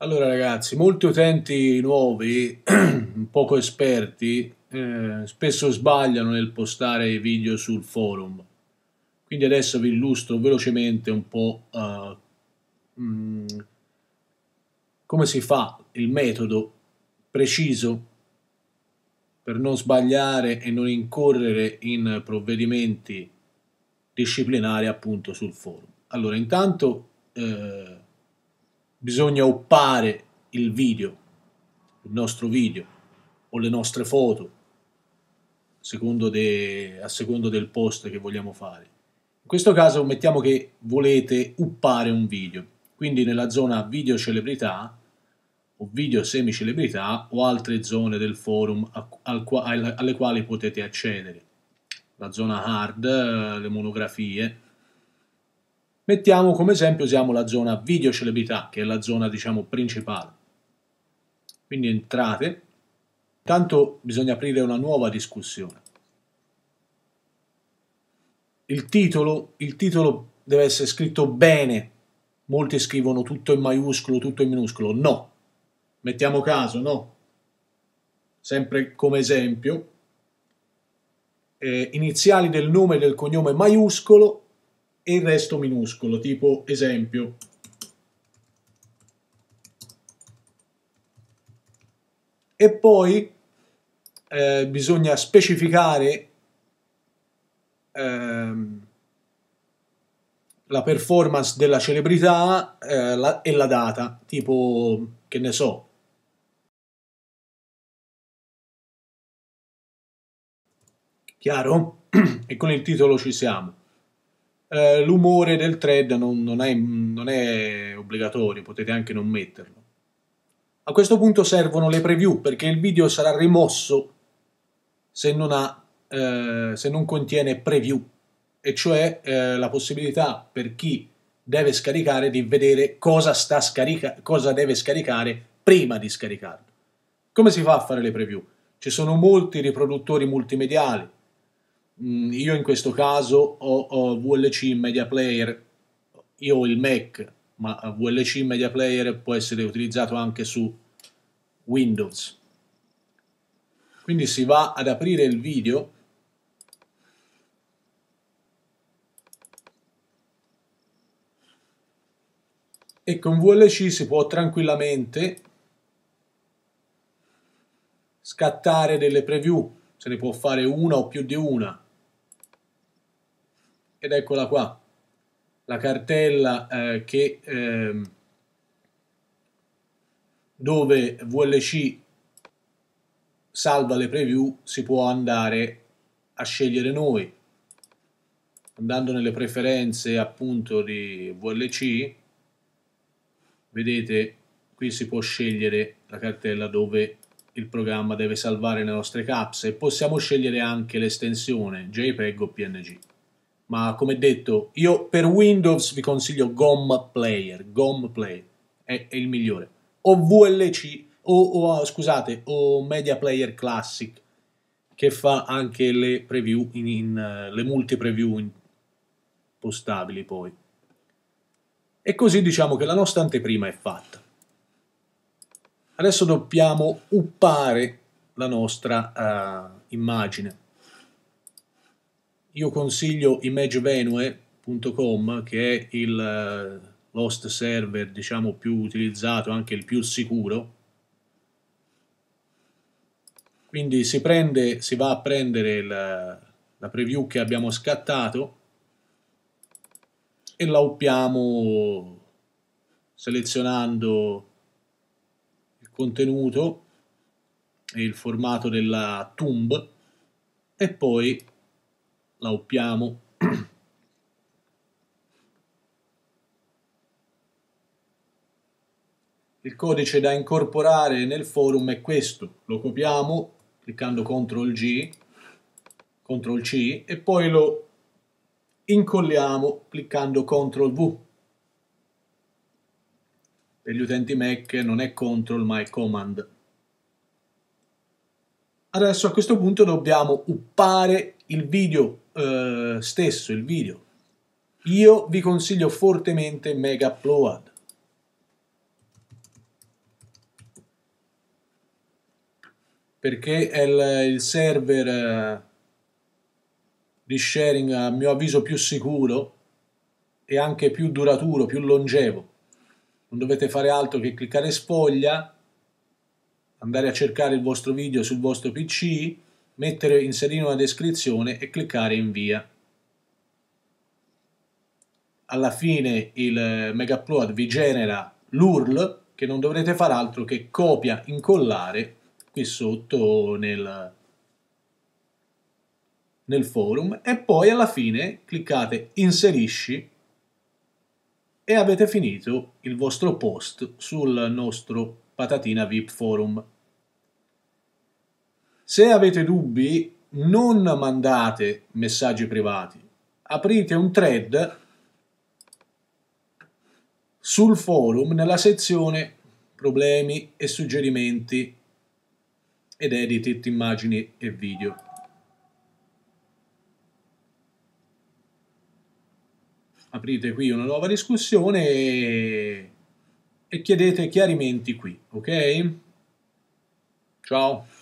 Allora ragazzi, molti utenti nuovi, poco esperti, eh, spesso sbagliano nel postare i video sul forum. Quindi adesso vi illustro velocemente un po' uh, mm, come si fa il metodo preciso per non sbagliare e non incorrere in provvedimenti disciplinari appunto sul forum. Allora, intanto eh, bisogna uppare il video, il nostro video o le nostre foto, secondo de, a secondo del post che vogliamo fare. In questo caso mettiamo che volete uppare un video, quindi nella zona video celebrità o video semi celebrità o altre zone del forum alle quali potete accedere. La zona hard, le monografie, Mettiamo come esempio usiamo la zona video celebrità, che è la zona diciamo principale. Quindi entrate, intanto bisogna aprire una nuova discussione. Il titolo, il titolo deve essere scritto bene, molti scrivono tutto in maiuscolo, tutto in minuscolo, no. Mettiamo caso, no. Sempre come esempio, eh, iniziali del nome e del cognome maiuscolo e il resto minuscolo, tipo esempio. E poi eh, bisogna specificare ehm, la performance della celebrità eh, la, e la data, tipo, che ne so, Chiaro? e con il titolo ci siamo. Eh, l'umore del thread non, non, è, non è obbligatorio, potete anche non metterlo. A questo punto servono le preview perché il video sarà rimosso se non, ha, eh, se non contiene preview, e cioè eh, la possibilità per chi deve scaricare di vedere cosa, sta scarica cosa deve scaricare prima di scaricarlo. Come si fa a fare le preview? Ci sono molti riproduttori multimediali, io in questo caso ho, ho VLC Media Player, io ho il Mac, ma VLC Media Player può essere utilizzato anche su Windows. Quindi si va ad aprire il video. E con VLC si può tranquillamente scattare delle preview, se ne può fare una o più di una ed eccola qua, la cartella eh, che, eh, dove VLC salva le preview si può andare a scegliere noi. Andando nelle preferenze appunto di VLC, vedete qui si può scegliere la cartella dove il programma deve salvare le nostre caps e possiamo scegliere anche l'estensione JPEG o PNG ma come detto io per Windows vi consiglio GOM Player, GOM Player è, è il migliore, o VLC o, o, scusate, o Media Player Classic che fa anche le preview in, in uh, le multi preview postabili poi. E così diciamo che la nostra anteprima è fatta. Adesso dobbiamo uppare la nostra uh, immagine io consiglio imagevenue.com che è il eh, host server diciamo più utilizzato, anche il più sicuro. Quindi si, prende, si va a prendere la, la preview che abbiamo scattato e la uppiamo selezionando il contenuto e il formato della tomb e poi la uppiamo il codice da incorporare nel forum è questo. Lo copiamo cliccando CTRL G CTRL C e poi lo incolliamo cliccando CTRL V. Per gli utenti Mac non è CTRL ma è Command. Adesso a questo punto dobbiamo uppare il video eh, stesso il video. Io vi consiglio fortemente Mega Upload. Perché è il, il server eh, di sharing a mio avviso più sicuro e anche più duraturo, più longevo. Non dovete fare altro che cliccare spoglia, andare a cercare il vostro video sul vostro PC mettere, inserire una descrizione e cliccare invia. Alla fine il Megaupload vi genera l'URL che non dovrete fare altro che copia, incollare qui sotto nel, nel forum e poi alla fine cliccate inserisci e avete finito il vostro post sul nostro Patatina VIP Forum. Se avete dubbi, non mandate messaggi privati, aprite un thread sul forum nella sezione problemi e suggerimenti ed edit immagini e video. Aprite qui una nuova discussione e, e chiedete chiarimenti qui, ok? Ciao!